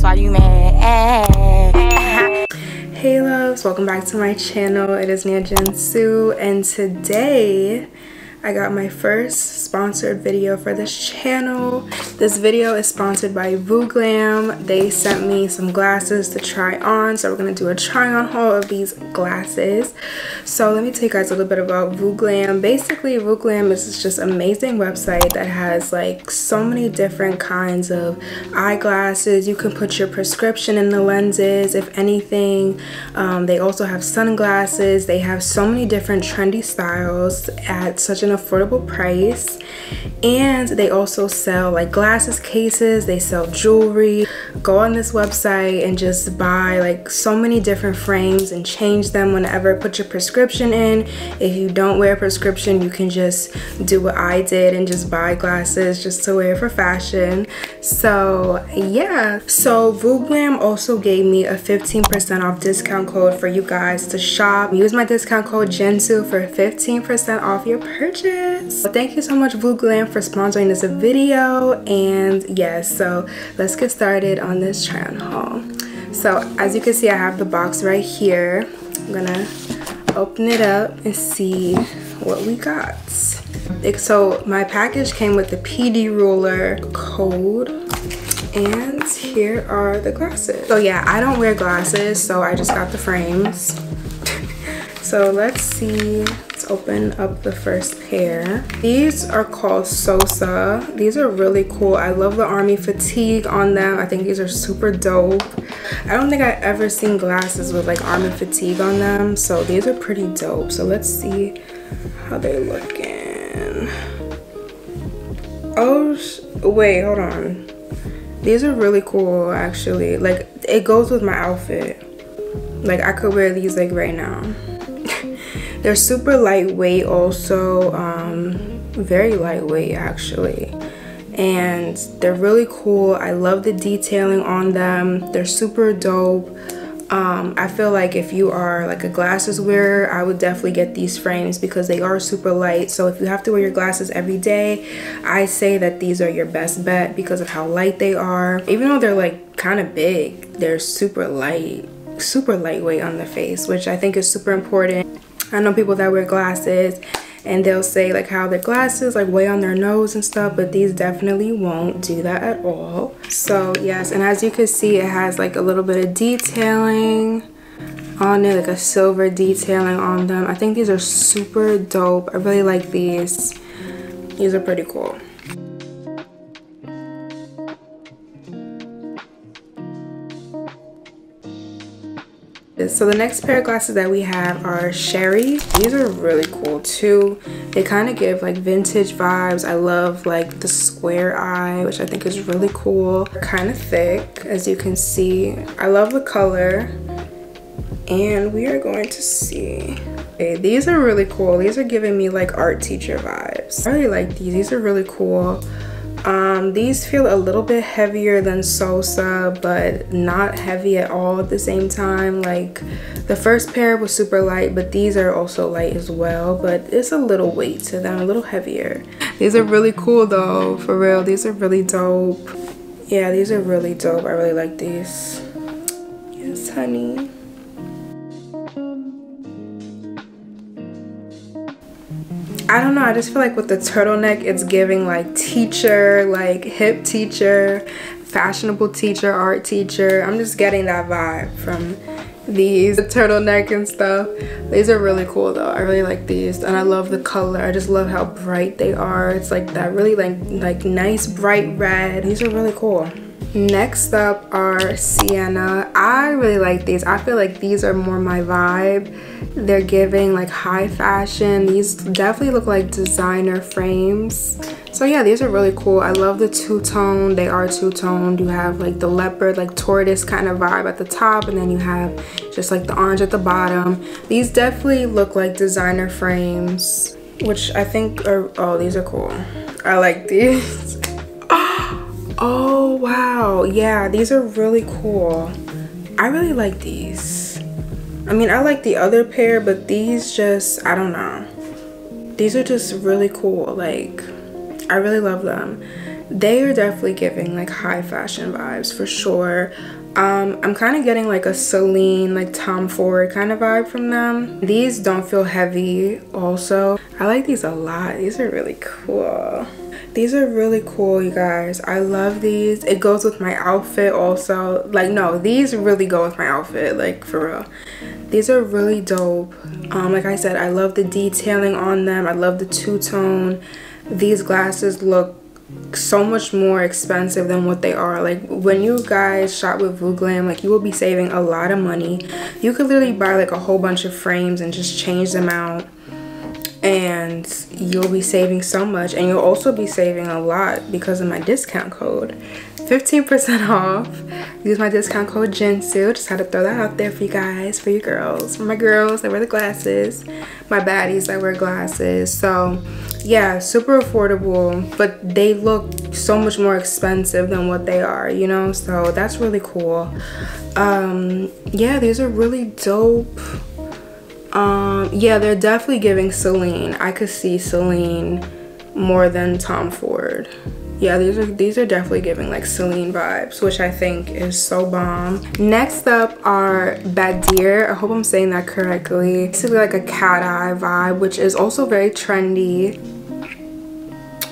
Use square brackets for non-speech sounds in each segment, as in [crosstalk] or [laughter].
That's why you mad. hey loves, welcome back to my channel. It is Nia Jinsu and today I got my first sponsored video for this channel. This video is sponsored by VooGlam. They sent me some glasses to try on. So we're to do a try on haul of these glasses. So let me tell you guys a little bit about VooGlam. Basically, VooGlam is just an amazing website that has like so many different kinds of eyeglasses. You can put your prescription in the lenses, if anything. Um, they also have sunglasses. They have so many different trendy styles at such an an affordable price. And they also sell like glasses cases. They sell jewelry. Go on this website and just buy like so many different frames and change them whenever. Put your prescription in. If you don't wear a prescription you can just do what I did and just buy glasses just to wear for fashion. So yeah. So VooGlam also gave me a 15% off discount code for you guys to shop. Use my discount code JINSU for 15% off your purchase thank you so much VooGlam for sponsoring this video. And yes so let's get started on this try on haul so as you can see I have the box right here. I'm gonna open it up and see what we got. So my package came with the PD ruler code and here are the glasses. So yeah I don't wear glasses so I just got the frames. [laughs] So let's see open up the first pair. These are called Sosa. These are really cool. I love the army fatigue on them. I think these are super dope. I don't think I've ever seen glasses with like army fatigue on them. So these are pretty dope. So let's see how they're looking. Oh, wait, hold on. These are really cool actually. Like it goes with my outfit. Like I could wear these like right now. They're super lightweight also, um, very lightweight actually. And they're really cool. I love the detailing on them. They're super dope. Um, I feel like if you are like a glasses wearer, I would definitely get these frames because they are super light. So if you have to wear your glasses every day, I say that these are your best bet because of how light they are. Even though they're like kind of big, they're super light, super lightweight on the face, which I think is super important. I know people that wear glasses and they'll say like how their glasses like weigh on their nose and stuff but these definitely won't do that at all. So yes and as you can see it has like a little bit of detailing on it like a silver detailing on them. I think these are super dope. I really like these. These are pretty cool So the next pair of glasses that we have are Cherie. These are really cool too. They kind of give like vintage vibes. I love like the square eye, which I think is really cool. Kind of thick, as you can see. I love the color. And we are going to see. Okay, these are really cool. These are giving me like art teacher vibes. I really like these. These are really cool. Um, these feel a little bit heavier than Sosa, but not heavy at all at the same time. Like the first pair was super light, but these are also light as well, but it's a little weight to them, a little heavier. These are really cool though, for real. These are really dope. Yeah, these are really dope. I really like these. Yes, honey. I don't know, I just feel like with the turtleneck, it's giving like teacher, like hip teacher, fashionable teacher, art teacher. I'm just getting that vibe from these the turtleneck and stuff. These are really cool though. I really like these and i love the color. I just love how bright they are. It's like that really like like nice bright red. These are really cool next up are sienna. I really like these. I feel like these are more my vibe. They're giving like high fashion. These definitely look like designer frames. So yeah these are really cool. I love the two-tone. They are two-toned you have like the leopard like tortoise kind of vibe at the top and then you have just like the orange at the bottom. These definitely look like designer frames which i think are oh these are cool. I like these [laughs] Oh, wow. Yeah, these are really cool. I really like these. I mean, I like the other pair, but these just, I don't know. These are just really cool. Like, I really love them. they are definitely giving like high fashion vibes for sure. Um, I'm kind of getting like a Celine, like Tom Ford kind of vibe from them. These don't feel heavy also. I like these a lot. These are really cool. These are really cool, you guys. I love these. It goes with my outfit also. Like, no, these really go with my outfit, like, for real. These are really dope. Um, like I said, I love the detailing on them. I love the two-tone. These glasses look so much more expensive than what they are. Like when you guys shop with VooGlam like you will be saving a lot of money. You could literally buy like a whole bunch of frames and just change them out and you'll be saving so much and you'll also be saving a lot because of my discount code. 15% off. Use my discount code Jinsu just had to throw that out there for you guys for you girls for my girls that wear the glasses my baddies that wear glasses. So yeah super affordable but they look so much more expensive than what they are you know? So that's really cool. Um yeah these are really dope um, yeah, they're definitely giving Celine. I could see Celine more than Tom Ford. Yeah, these are these are definitely giving like Celine vibes, which I think is so bomb. Next up are Bader. I hope I'm saying that correctly. Basically like a cat eye vibe, which is also very trendy.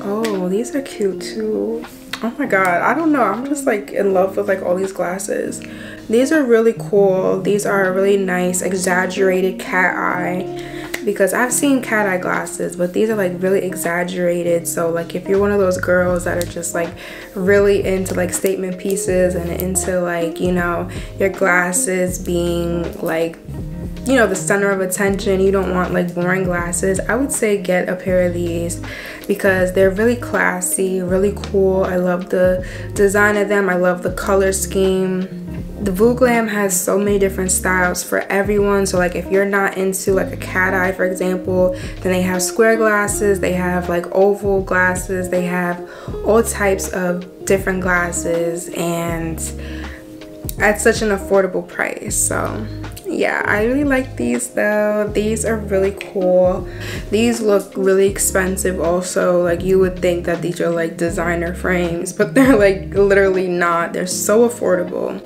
Oh, these are cute too. Oh my god, I don't know. I'm just like in love with like all these glasses. These are really cool. These are really nice exaggerated cat eye because I've seen cat eye glasses but these are like really exaggerated so like if you're one of those girls that are just like really into like statement pieces and into like you know your glasses being like you know the center of attention you don't want like boring glasses I would say get a pair of these because they're really classy really cool I love the design of them I love the color scheme the VooGlam has so many different styles for everyone. So like if you're not into like a cat eye, for example, then they have square glasses, they have like oval glasses, they have all types of different glasses and at such an affordable price. So yeah, I really like these though. These are really cool. These look really expensive also. Like you would think that these are like designer frames, but [laughs] they're like literally not. They're so affordable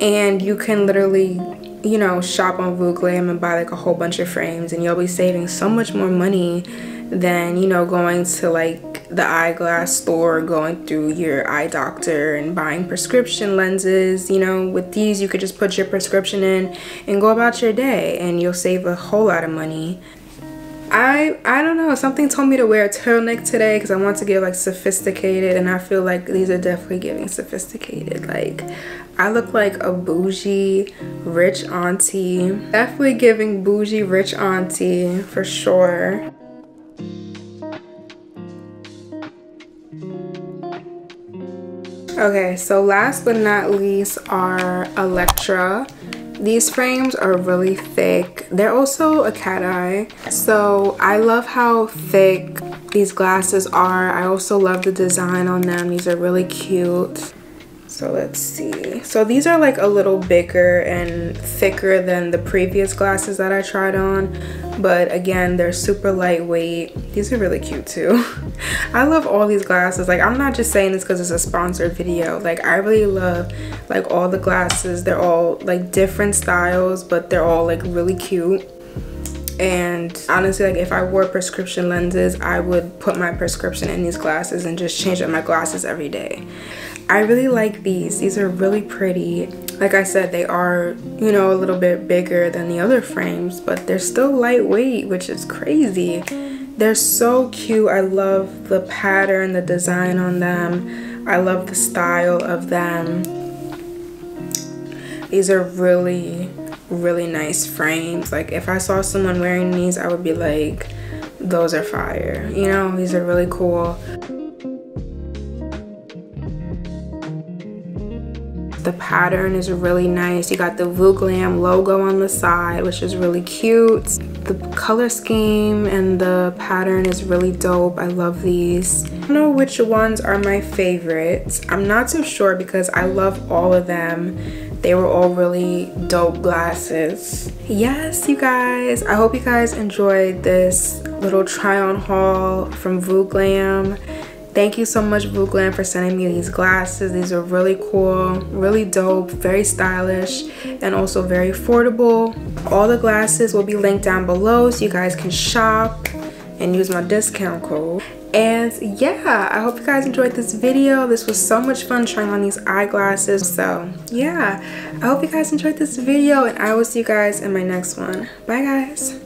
and you can literally you know shop on VooGlam and buy like a whole bunch of frames and you'll be saving so much more money than you know going to like the eyeglass store going through your eye doctor and buying prescription lenses you know? With these you could just put your prescription in and go about your day and you'll save a whole lot of money. I I don't know. Something told me to wear a turtleneck today because I want to get like sophisticated and I feel like these are definitely giving sophisticated. Like I look like a bougie rich auntie. Definitely giving bougie rich auntie for sure okay so last but not least are Elektra these frames are really thick. They're also a cat eye. So I love how thick these glasses are. I also love the design on them. These are really cute. So let's see. So these are like a little bigger and thicker than the previous glasses that I tried on. But again, they're super lightweight. These are really cute too. [laughs] I love all these glasses. Like I'm not just saying this because it's a sponsored video. Like I really love like all the glasses. They're all like different styles, but they're all like really cute and honestly like if i wore prescription lenses i would put my prescription in these glasses and just change up my glasses every day I really like these. These are really pretty. Like I said, they are, you know, a little bit bigger than the other frames, but they're still lightweight, which is crazy. They're so cute. I love the pattern, the design on them. I love the style of them. These are really, really nice frames. Like if I saw someone wearing these, I would be like, those are fire. You know, these are really cool. The pattern is really nice. You got the VooGlam logo on the side, which is really cute. The color scheme and the pattern is really dope. I love these. I don't know which ones are my favorites. I'm not so sure because I love all of them. They were all really dope glasses. Yes, you guys. I hope you guys enjoyed this little try on haul from VooGlam Thank you so much VooGlam for sending me these glasses. These are really cool, really dope, very stylish, and also very affordable. All the glasses will be linked down below so you guys can shop and use my discount code. And yeah, I hope you guys enjoyed this video. This was so much fun trying on these eyeglasses. So yeah, I hope you guys enjoyed this video and I will see you guys in my next one. Bye guys.